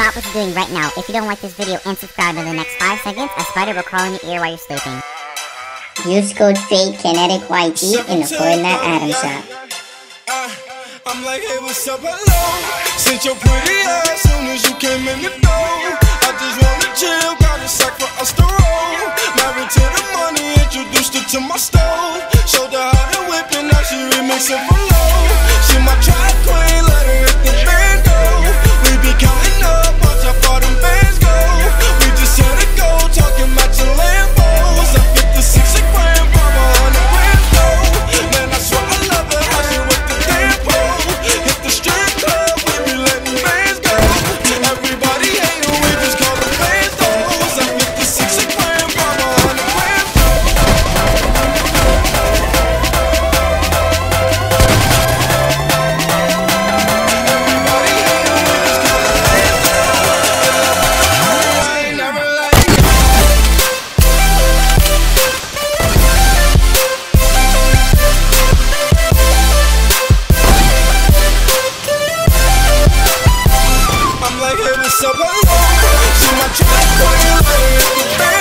Stop what you're doing right now if you don't like this video and subscribe in the next 5 seconds. A spider will crawl in your ear while you're sleeping. Use code FATE Kinetic YT in the Fortnite Atom Shop. I'm like, hey, what's up, hello? Since your pretty ass soon as you came in the door. I just wanna chill, got a sack for us to roll. Married to the money, introduced her to my stove. Showed her how to whip and now she remixing for low. She my track like, hey, what's up, hello? See my track queen,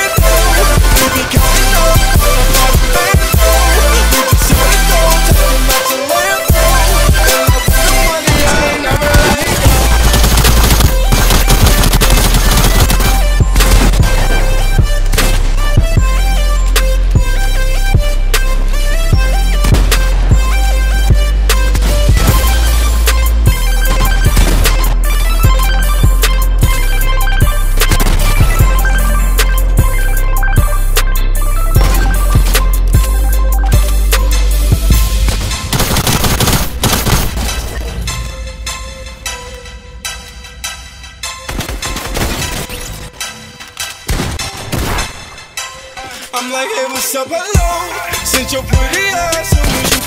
I'm like, hey, what's up, hello? Since your pretty ass